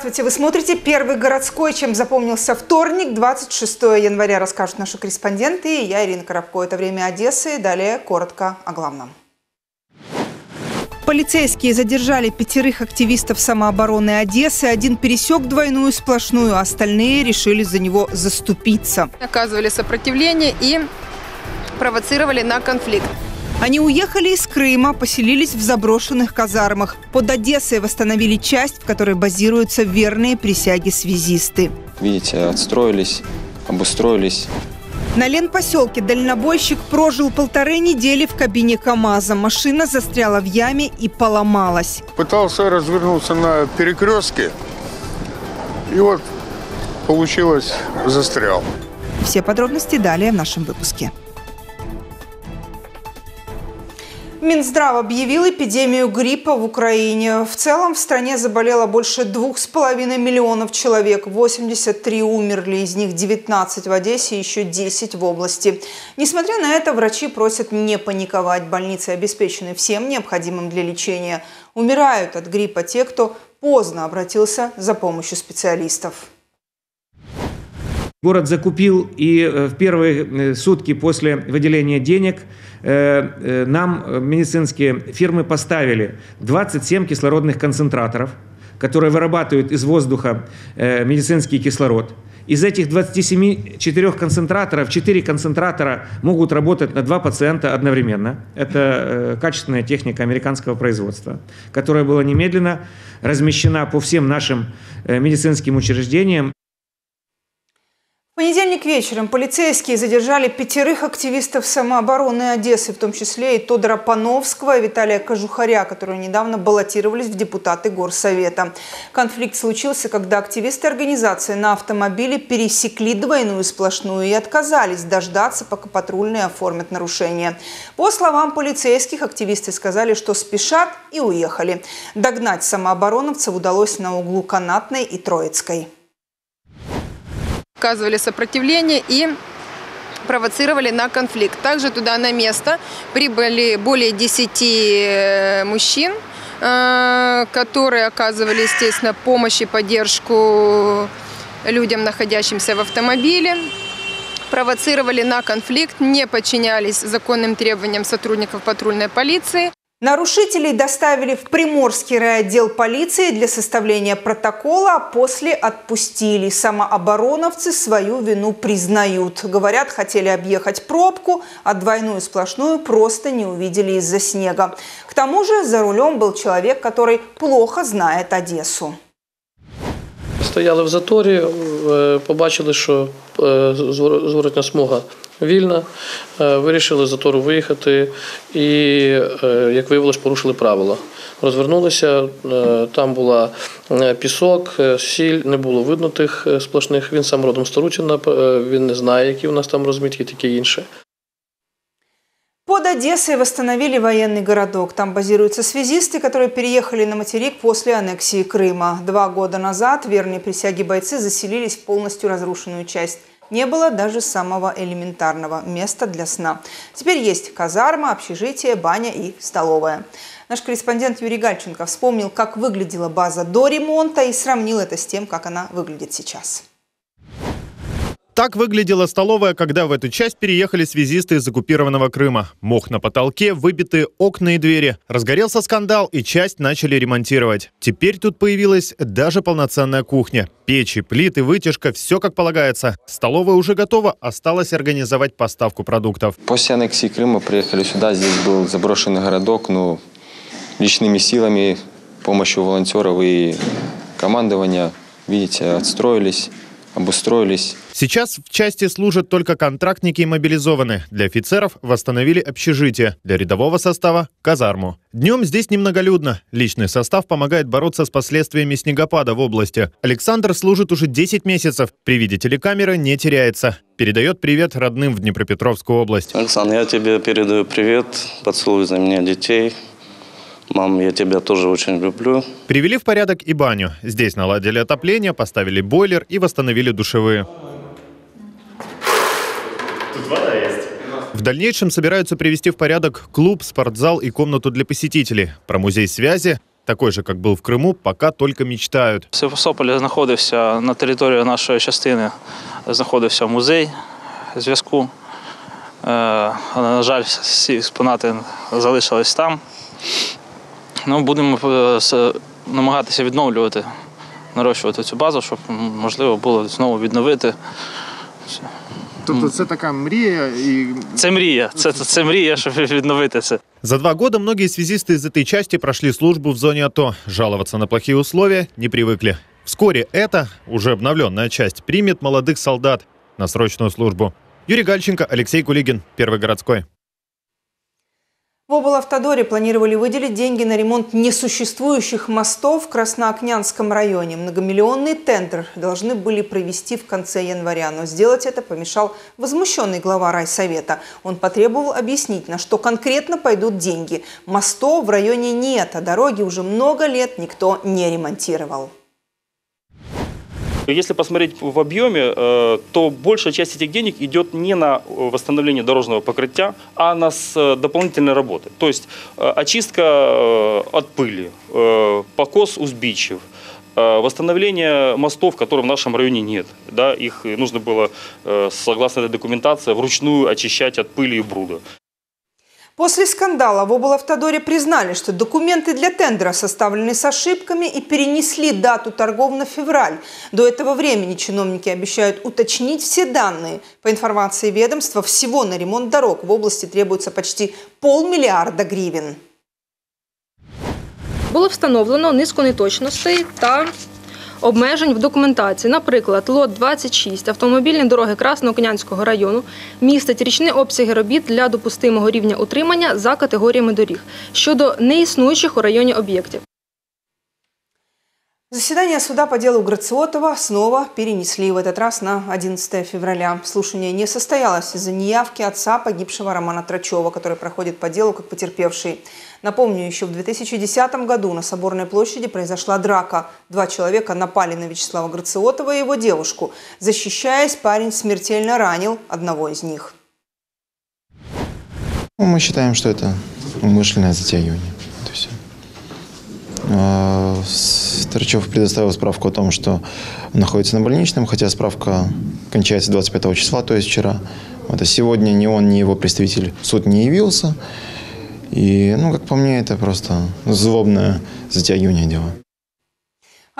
Здравствуйте, вы смотрите «Первый городской». Чем запомнился вторник, 26 января, расскажут наши корреспонденты. Я Ирина Коробко. Это «Время Одессы». Далее коротко о главном. Полицейские задержали пятерых активистов самообороны Одессы. Один пересек двойную сплошную, а остальные решили за него заступиться. Оказывали сопротивление и провоцировали на конфликт. Они уехали из Крыма, поселились в заброшенных казармах. Под Одессой восстановили часть, в которой базируются верные присяги связисты. Видите, отстроились, обустроились. На Ленпоселке дальнобойщик прожил полторы недели в кабине КАМАЗа. Машина застряла в яме и поломалась. Пытался развернуться на перекрестке, и вот получилось, застрял. Все подробности далее в нашем выпуске. Минздрав объявил эпидемию гриппа в Украине. В целом в стране заболело больше двух с половиной миллионов человек. 83 умерли, из них 19 в Одессе, еще 10 в области. Несмотря на это, врачи просят не паниковать. Больницы обеспечены всем необходимым для лечения. Умирают от гриппа те, кто поздно обратился за помощью специалистов. Город закупил, и э, в первые э, сутки после выделения денег нам медицинские фирмы поставили 27 кислородных концентраторов, которые вырабатывают из воздуха медицинский кислород. Из этих 27 четырех концентраторов, 4 концентратора могут работать на 2 пациента одновременно. Это качественная техника американского производства, которая была немедленно размещена по всем нашим медицинским учреждениям понедельник вечером полицейские задержали пятерых активистов самообороны Одессы, в том числе и Тодора Пановского и Виталия Кожухаря, которые недавно баллотировались в депутаты Горсовета. Конфликт случился, когда активисты организации на автомобиле пересекли двойную сплошную и отказались дождаться, пока патрульные оформят нарушение. По словам полицейских, активисты сказали, что спешат и уехали. Догнать самообороновцев удалось на углу Канатной и Троицкой оказывали сопротивление и провоцировали на конфликт. Также туда на место прибыли более 10 э, мужчин, э, которые оказывали, естественно, помощь и поддержку людям, находящимся в автомобиле провоцировали на конфликт, не подчинялись законным требованиям сотрудников патрульной полиции. Нарушителей доставили в Приморский райотдел полиции для составления протокола, а после отпустили. Самообороновцы свою вину признают. Говорят, хотели объехать пробку, а двойную сплошную просто не увидели из-за снега. К тому же за рулем был человек, который плохо знает Одессу. Стояли в заторі, побачили, що зворотня смуга вільна, вирішили з затору виїхати і, як виявилось, порушили правила. Розвернулися, там була пісок, сіль, не було видно тих сплошних. Він сам родом з Тарутіна, він не знає, які у нас там розмітки, таке інше. Под Одессой восстановили военный городок. Там базируются связисты, которые переехали на материк после аннексии Крыма. Два года назад верные присяги бойцы заселились в полностью разрушенную часть. Не было даже самого элементарного места для сна. Теперь есть казарма, общежитие, баня и столовая. Наш корреспондент Юрий Гальченко вспомнил, как выглядела база до ремонта и сравнил это с тем, как она выглядит сейчас. Так выглядела столовая, когда в эту часть переехали связисты из оккупированного Крыма. Мох на потолке, выбиты окна и двери. Разгорелся скандал, и часть начали ремонтировать. Теперь тут появилась даже полноценная кухня. Печи, плиты, вытяжка, все как полагается. Столовая уже готова, осталось организовать поставку продуктов. После аннексии Крыма приехали сюда, здесь был заброшенный городок, ну, личными силами, помощью волонтеров и командования, видите, отстроились обустроились. Сейчас в части служат только контрактники и мобилизованные. Для офицеров восстановили общежитие, для рядового состава – казарму. Днем здесь немноголюдно. Личный состав помогает бороться с последствиями снегопада в области. Александр служит уже 10 месяцев. При виде телекамеры не теряется. Передает привет родным в Днепропетровскую область. Александр, я тебе передаю привет. Поцелуй за меня детей. Мам, я тебя тоже очень люблю. Привели в порядок и баню. Здесь наладили отопление, поставили бойлер и восстановили душевые. Тут вода есть. В дальнейшем собираются привести в порядок клуб, спортзал и комнату для посетителей. Про музей связи такой же, как был в Крыму, пока только мечтают. В Севастополі знаходився на території нашої частини, знаходився музей зв'язку. Е, Але, на жаль, всі експонати залишились там. Ну, будемо е, с- намагатися відновлювати, нарощувати цю базу, щоб м, можливо було знову відновити. Тобто це така мрія і Це мрія. Це, це, це мрія, щоб відновити це. За два года многие связисты из этой части прошли службу в зоне АТО. Жаловаться на плохие условия не привыкли. Вскоре эта, уже обновленная часть, примет молодых солдат на срочную службу. Юрий Гальченко, Алексей Кулигин, Первый городской. В облавтодоре планировали выделить деньги на ремонт несуществующих мостов в Красноокнянском районе. Многомиллионный тендер должны были провести в конце января, но сделать это помешал возмущенный глава райсовета. Он потребовал объяснить, на что конкретно пойдут деньги. Мостов в районе нет, а дороги уже много лет никто не ремонтировал. Если посмотреть в объеме, э, то большая часть этих денег идет не на э, восстановление дорожного покрытия, а на э, дополнительные работы. То есть очистка от пыли, покос узбичьев, э, восстановление мостов, которых в нашем районе нет. Да, их нужно было, согласно этой документации, вручную очищать от пыли и бруда. После скандала в облавтодоре признали, что документы для тендера составлены с ошибками и перенесли дату торгов на февраль. До этого времени чиновники обещают уточнить все данные. По информации ведомства, всего на ремонт дорог в области требуется почти полмиллиарда гривен. Було встановлено низку неточностей та обмежень в документації. Наприклад, лот 26 автомобільні дороги Краснокнянського району містить річні обсяги робіт для допустимого рівня утримання за категоріями доріг щодо неіснуючих у районі об'єктів. Заседание суда по делу Грациотова снова перенесли, в этот раз на 11 февраля. Слушание не состоялось из-за неявки отца погибшего Романа Трачева, который проходит по делу как потерпевший. Напомню, еще в 2010 году на Соборной площади произошла драка. Два человека напали на Вячеслава Грациотова и его девушку. Защищаясь, парень смертельно ранил одного из них. Ну, Мы считаем, что это умышленное затягивание. Все. Старчев предоставил справку о том, что находится на больничном, хотя справка кончается 25 числа, то есть вчера. Вот, а сегодня ни он, ни его представитель в суд не явился. И, ну, как по мне, это просто злобное затягивание дела.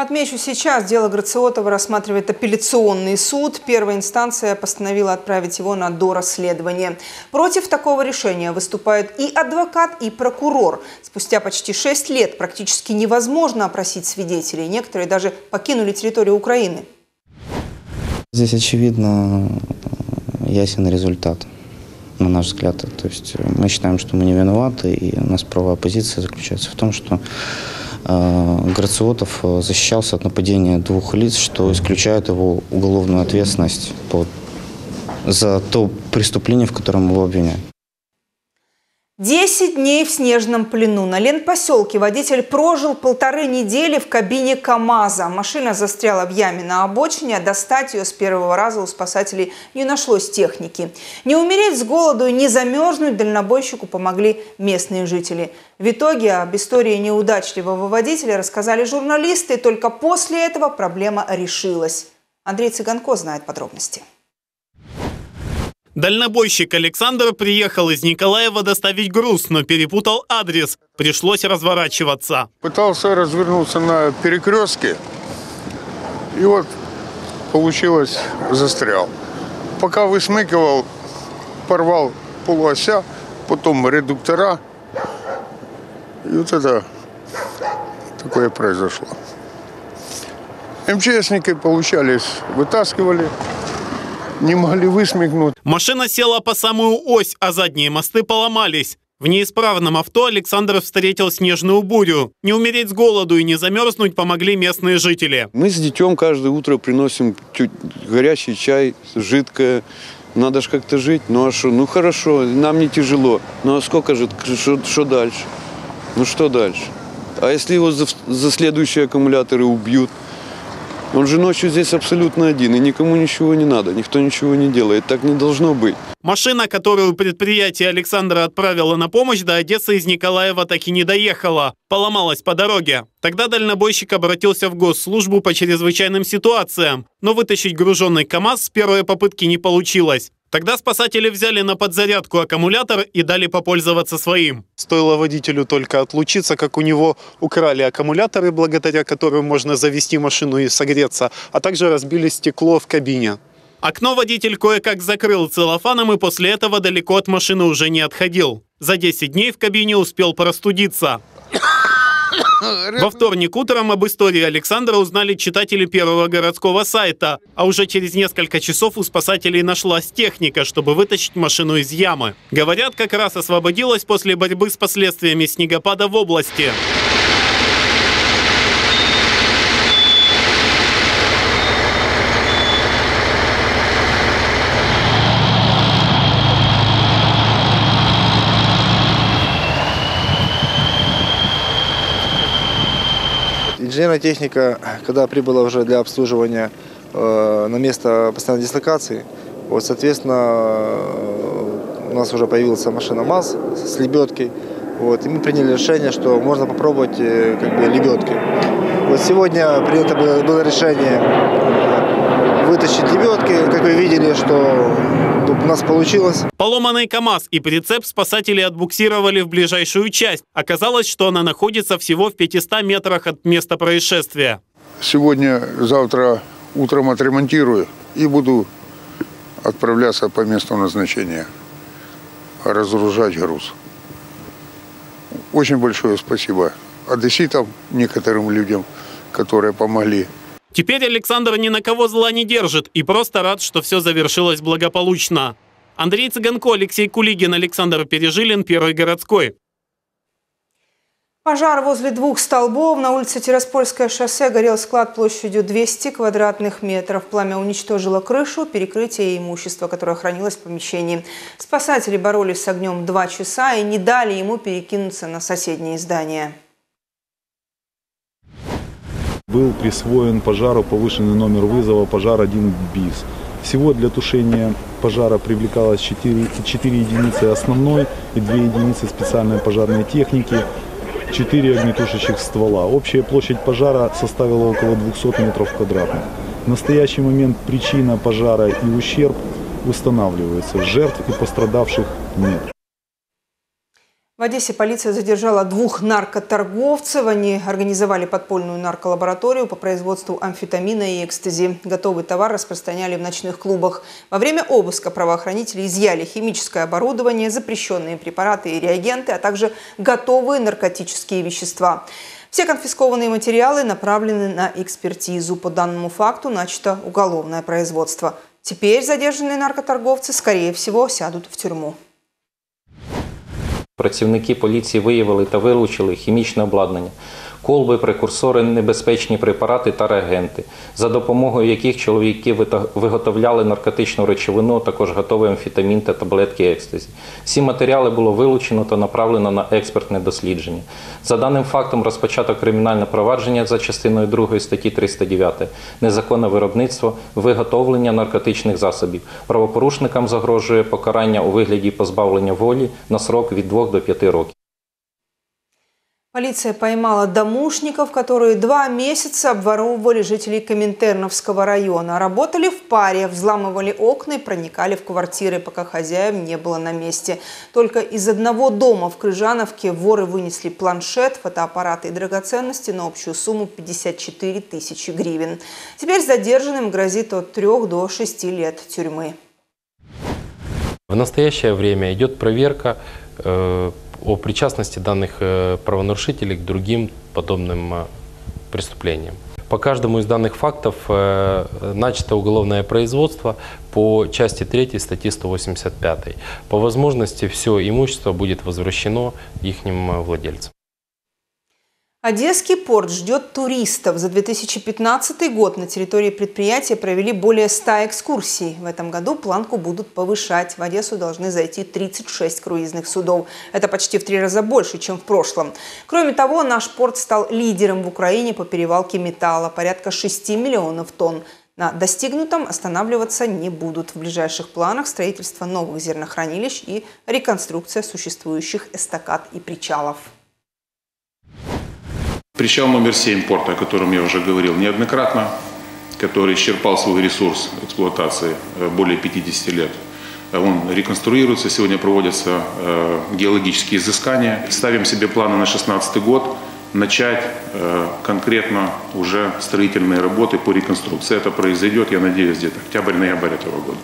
Отмечу, сейчас дело Грациотова рассматривает апелляционный суд. Первая инстанция постановила отправить его на дорасследование. Против такого решения выступают и адвокат, и прокурор. Спустя почти шесть лет практически невозможно опросить свидетелей. Некоторые даже покинули территорию Украины. Здесь, очевидно, ясен результат, на наш взгляд. То есть э, мы считаем, что мы не виноваты, и у нас правовая позиция заключается в том, что Грациотов э, защищался от нападения двух лиц, что исключает его уголовную ответственность по, за то преступление, в котором его обвиняют. Десять дней в снежном плену. На Ленпоселке водитель прожил полторы недели в кабине КАМАЗа. Машина застряла в яме на обочине, а достать ее с первого раза у спасателей не нашлось техники. Не умереть с голоду и не замерзнуть дальнобойщику помогли местные жители. В итоге об истории неудачливого водителя рассказали журналисты, и только после этого проблема решилась. Андрей Цыганко знает подробности. Дальнобойщик Александр приехал из Николаева доставить груз, но перепутал адрес. Пришлось разворачиваться. Пытался развернуться на перекрестке, и вот получилось, застрял. Пока высмыкивал, порвал полуося, потом редуктора. И вот это такое произошло. МЧСники получались, вытаскивали, не могли высмикнуть. Машина села по самую ось, а задние мосты поломались. В неисправном авто Александр встретил снежную бурю. Не умереть с голоду и не замерзнуть помогли местные жители. Мы с детем каждое утро приносим чуть горячий чай, жидкое. Надо же как-то жить. Ну а что? Ну хорошо, нам не тяжело. Ну а сколько же, что дальше? Ну что дальше? А если его за, за следующие аккумуляторы убьют? Он же ночью здесь абсолютно один, и никому ничего не надо, никто ничего не делает. Так не должно быть. Машина, которую предприятие Александра отправило на помощь, до Одессы из Николаева так и не доехала. Поломалась по дороге. Тогда дальнобойщик обратился в госслужбу по чрезвычайным ситуациям. Но вытащить груженный КАМАЗ с первой попытки не получилось. Тогда спасатели взяли на подзарядку аккумулятор и дали попользоваться своим. Стоило водителю только отлучиться, как у него украли аккумуляторы, благодаря которым можно завести машину и согреться, а также разбили стекло в кабине. Окно водитель кое-как закрыл целлофаном и после этого далеко от машины уже не отходил. За 10 дней в кабине успел простудиться. Во вторник утром об истории Александра узнали читатели первого городского сайта, а уже через несколько часов у спасателей нашлась техника, чтобы вытащить машину из ямы. Говорят, как раз освободилась после борьбы с последствиями снегопада в области. Инженерная техника, когда прибыла уже для обслуживания э, на место постоянной дислокации, вот, соответственно, э, у нас уже появился машина МАЗ с лебедкой. Вот, и мы приняли решение, что можно попробовать э, как бы, лебедки. Вот сегодня принято было, было решение вытащить лебедки. Как вы видели, что у нас получилось. Поломанный КАМАЗ и прицеп спасатели отбуксировали в ближайшую часть. Оказалось, что она находится всего в 500 метрах от места происшествия. Сегодня, завтра утром отремонтирую и буду отправляться по месту назначения, разгружать груз. Очень большое спасибо одесситам, некоторым людям, которые помогли. Теперь Александр ни на кого зла не держит и просто рад, что все завершилось благополучно. Андрей Цыганко, Алексей Кулигин, Александр Пережилин, Первый городской. Пожар возле двух столбов на улице Тираспольское шоссе горел склад площадью 200 квадратных метров. Пламя уничтожило крышу, перекрытие и имущество, которое хранилось в помещении. Спасатели боролись с огнем два часа и не дали ему перекинуться на соседние здания. Был присвоен пожару повышенный номер вызова пожар 1 БИС. Всего для тушения пожара привлекалось 4, 4 единицы основной и 2 единицы специальной пожарной техники, 4 огнетушащих ствола. Общая площадь пожара составила около 200 метров квадратных. В настоящий момент причина пожара и ущерб устанавливаются. Жертв и пострадавших нет. В Одессе полиция задержала двух наркоторговцев. Они организовали подпольную нарколабораторию по производству амфетамина и экстази. Готовый товар распространяли в ночных клубах. Во время обыска правоохранители изъяли химическое оборудование, запрещенные препараты и реагенты, а также готовые наркотические вещества. Все конфискованные материалы направлены на экспертизу. По данному факту начато уголовное производство. Теперь задержанные наркоторговцы, скорее всего, сядут в тюрьму. Працівники поліції виявили та вилучили хімічне обладнання, Колби, прекурсори, небезпечні препарати та реагенти, за допомогою яких чоловіки виготовляли наркотичну речовину, а також готовий амфетамін та таблетки екстазі. Всі матеріали було вилучено та направлено на експертне дослідження. За даним фактом розпочато кримінальне провадження за частиною 2 статті 309 незаконне виробництво, виготовлення наркотичних засобів. Правопорушникам загрожує покарання у вигляді позбавлення волі на срок від 2 до 5 років. Полиция поймала домушников, которые два месяца обворовывали жителей Коминтерновского района. Работали в паре, взламывали окна и проникали в квартиры, пока хозяев не было на месте. Только из одного дома в Крыжановке воры вынесли планшет, фотоаппараты и драгоценности на общую сумму 54 тысячи гривен. Теперь задержанным грозит от 3 до 6 лет тюрьмы. В настоящее время идет проверка э о причастности данных э, правонарушителей к другим подобным э, преступлениям. По каждому из данных фактов э, начато уголовное производство по части 3 статьи 185. По возможности все имущество будет возвращено их владельцам. Одесский порт ждет туристов. За 2015 год на территории предприятия провели более 100 экскурсий. В этом году планку будут повышать. В Одессу должны зайти 36 круизных судов. Это почти в три раза больше, чем в прошлом. Кроме того, наш порт стал лидером в Украине по перевалке металла. Порядка 6 миллионов тонн. На достигнутом останавливаться не будут. В ближайших планах строительство новых зернохранилищ и реконструкция существующих эстакад и причалов. Причал номер 7 порта, о котором я уже говорил неоднократно, который исчерпал свой ресурс эксплуатации э, более 50 лет. Он реконструируется, сегодня проводятся э, геологические изыскания. Ставим себе планы на 2016 год начать э, конкретно уже строительные работы по реконструкции. Это произойдет, я надеюсь, где-то октябрь-ноябрь этого года.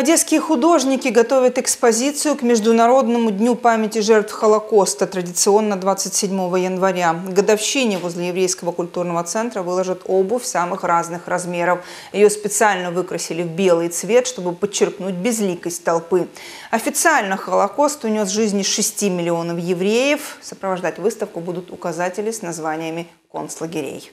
Одесские художники готовят экспозицию к Международному дню памяти жертв Холокоста, традиционно 27 января. К годовщине возле Еврейского культурного центра выложат обувь самых разных размеров. Ее специально выкрасили в белый цвет, чтобы подчеркнуть безликость толпы. Официально Холокост унес жизни 6 миллионов евреев. Сопровождать выставку будут указатели с названиями концлагерей.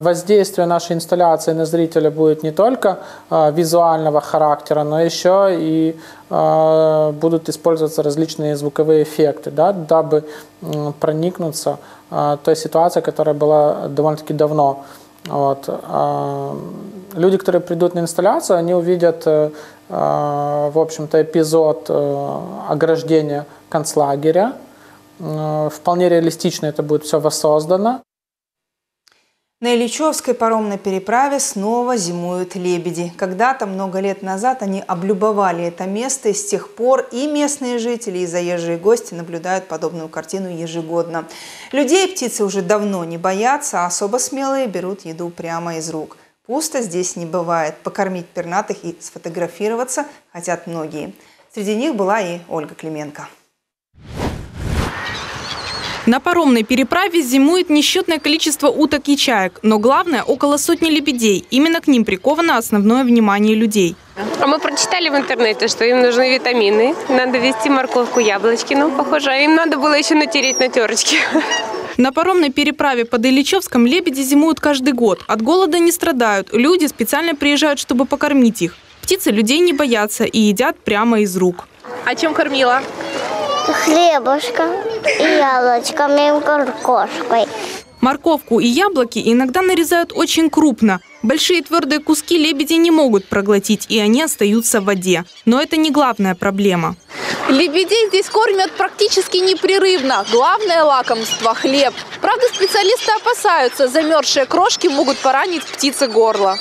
Воздействие нашей инсталляции на зрителя будет не только э, визуального характера, но еще и э, будут использоваться различные звуковые эффекты, да, дабы э, проникнуться э, той ситуацией, которая была довольно-таки давно. Вот. Э, люди, которые придут на инсталляцию, они увидят, э, в общем-то, эпизод э, ограждения концлагеря. Э, вполне реалистично это будет все воссоздано. На Ильичевской паромной переправе снова зимуют лебеди. Когда-то, много лет назад, они облюбовали это место, и с тех пор и местные жители, и заезжие гости наблюдают подобную картину ежегодно. Людей птицы уже давно не боятся, а особо смелые берут еду прямо из рук. Пусто здесь не бывает. Покормить пернатых и сфотографироваться хотят многие. Среди них была и Ольга Клименко. На паромной переправе зимует несчетное количество уток и чаек, но главное – около сотни лебедей. Именно к ним приковано основное внимание людей. А мы прочитали в интернете, что им нужны витамины. Надо вести морковку, яблочки. Ну, похоже, а им надо было еще натереть на терочке. На паромной переправе под Ильичевском лебеди зимуют каждый год. От голода не страдают. Люди специально приезжают, чтобы покормить их. Птицы людей не боятся и едят прямо из рук. А чем кормила? Хлебушком и яблочками и картошкой. Морковку и яблоки иногда нарезают очень крупно. Большие твердые куски лебеди не могут проглотить, и они остаются в воде. Но это не главная проблема. Лебедей здесь кормят практически непрерывно. Главное лакомство – хлеб. Правда, специалисты опасаются, замерзшие крошки могут поранить птице горло.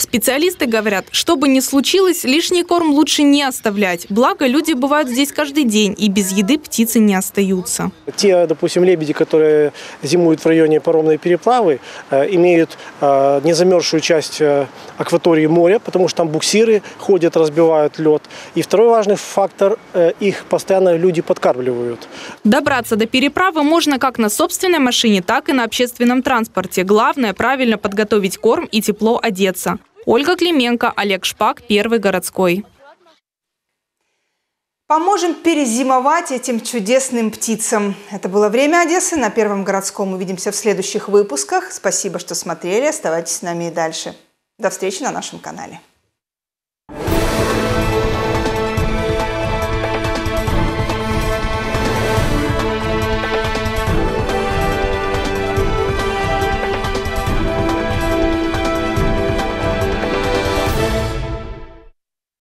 Специалисты говорят, что бы ни случилось, лишний корм лучше не оставлять. Благо, люди бывают здесь каждый день, и без еды птицы не остаются. Те, допустим, лебеди, которые зимуют в районе паромной переправы, э, имеют э, незамерзшую часть э, акватории моря, потому что там буксиры ходят, разбивают лед. И второй важный фактор – их постоянно люди подкармливают. Добраться до переправы можно как на собственной машине, так и на общественном транспорте. Главное – правильно подготовить корм и тепло одеться. Ольга Клименко, Олег Шпак, Первый городской. Поможем перезимовать этим чудесным птицам. Это было «Время Одессы» на Первом городском. Увидимся в следующих выпусках. Спасибо, что смотрели. Оставайтесь с нами и дальше. До встречи на нашем канале.